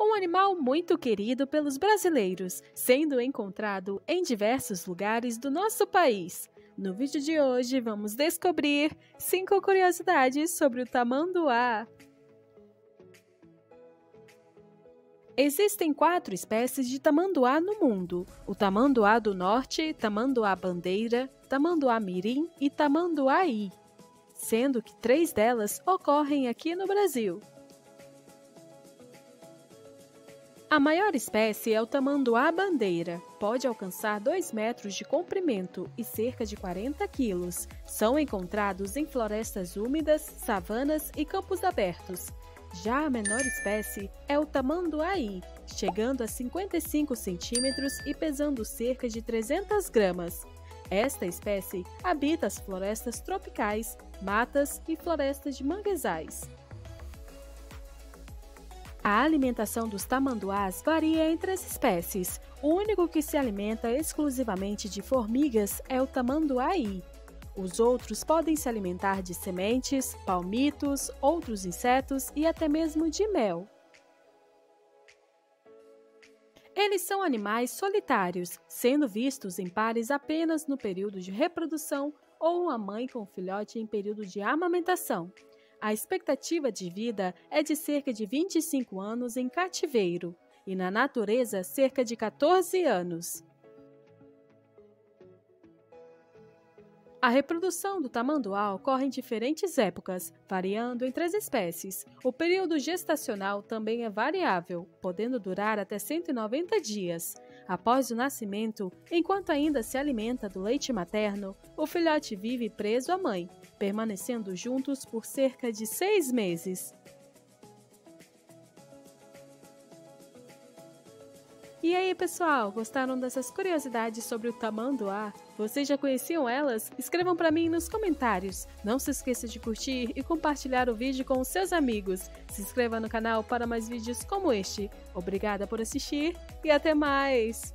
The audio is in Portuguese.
um animal muito querido pelos brasileiros, sendo encontrado em diversos lugares do nosso país. No vídeo de hoje, vamos descobrir 5 curiosidades sobre o tamanduá. Existem quatro espécies de tamanduá no mundo: o tamanduá do norte, tamanduá bandeira, tamanduá mirim e tamanduaí, sendo que três delas ocorrem aqui no Brasil. A maior espécie é o tamanduá bandeira. Pode alcançar 2 metros de comprimento e cerca de 40 quilos. São encontrados em florestas úmidas, savanas e campos abertos. Já a menor espécie é o tamanduaí, chegando a 55 centímetros e pesando cerca de 300 gramas. Esta espécie habita as florestas tropicais, matas e florestas de manguezais. A alimentação dos tamanduás varia entre as espécies. O único que se alimenta exclusivamente de formigas é o tamanduaí, os outros podem se alimentar de sementes, palmitos, outros insetos e até mesmo de mel. Eles são animais solitários, sendo vistos em pares apenas no período de reprodução ou uma mãe com um filhote em período de amamentação. A expectativa de vida é de cerca de 25 anos em cativeiro e na natureza cerca de 14 anos. A reprodução do tamanduá ocorre em diferentes épocas, variando entre as espécies. O período gestacional também é variável, podendo durar até 190 dias. Após o nascimento, enquanto ainda se alimenta do leite materno, o filhote vive preso à mãe, permanecendo juntos por cerca de seis meses. E aí, pessoal, gostaram dessas curiosidades sobre o tamanduá? Vocês já conheciam elas? Escrevam para mim nos comentários. Não se esqueça de curtir e compartilhar o vídeo com os seus amigos. Se inscreva no canal para mais vídeos como este. Obrigada por assistir e até mais!